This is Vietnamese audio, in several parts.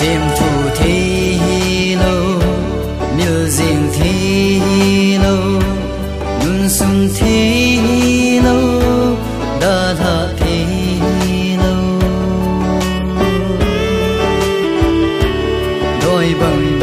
xem phù thi lô miêu diện thi lô nun sung thi lô đa thợ thi lô đôi bằng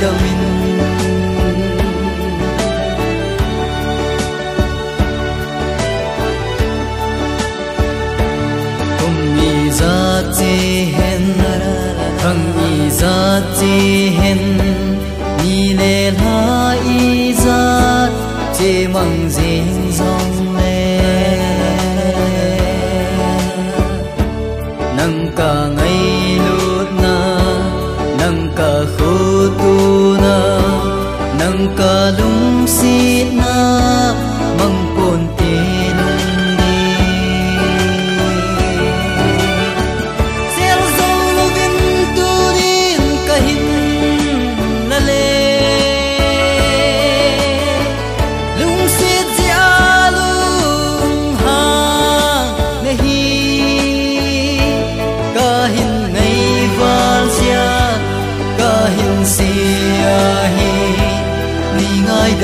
ni ngai da min kum za chi hen thang i za chi hen ni le la i za Chi mang jing dòng le Nâng cả ngày ka lung xin.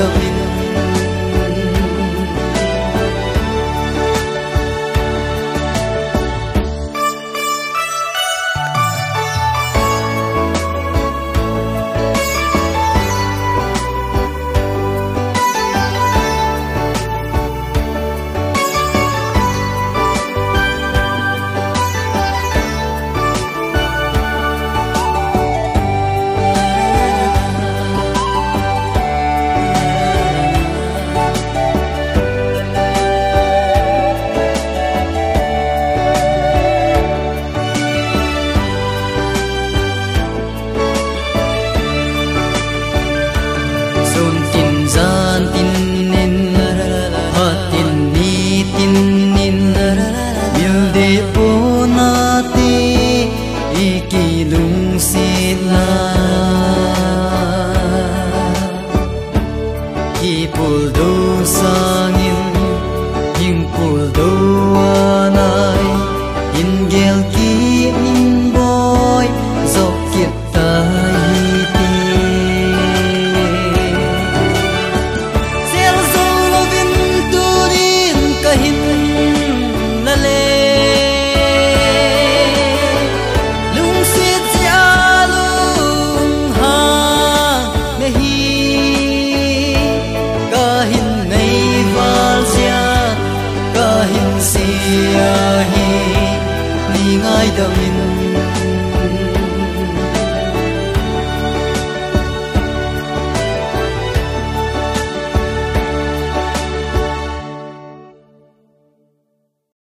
of me see love. 是啊，你爱的明。